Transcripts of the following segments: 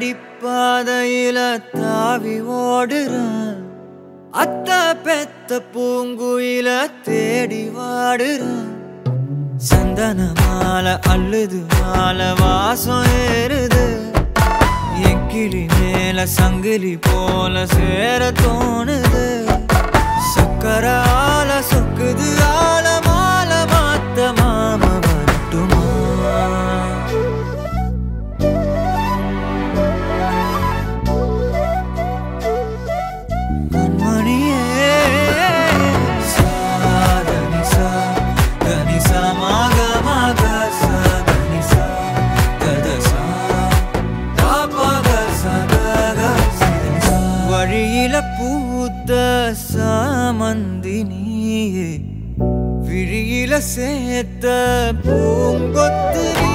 அடிப்பாதையில தாவி ஓடுறான். அத்த பெத்த பூங்குயில தேடி வாடுறான். சந்தன மாலை அல்லுது மாலை வாசம் ஏறுது. எங்கிளி மேல சங்கிலி போல சேர தோணுது. சுத்த சாமந்தினியே விழியில சேர்த்த பூங்கொத்து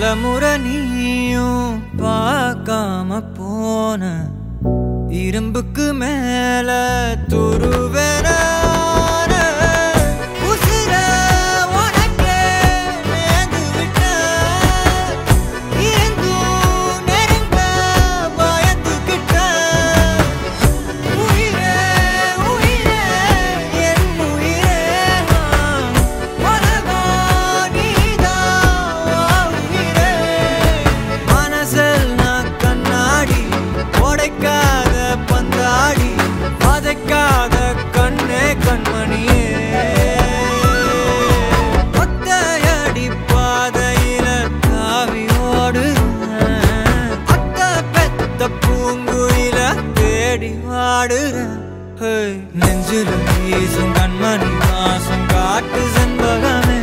பலமுறை நீயும் பார்க்காம போன இரும்புக்கு மேல தூ தேடி ஆடுறேன் நெஞ்சில் வீசும் கண்மணி வாசம் காட்டு செண்பகமே.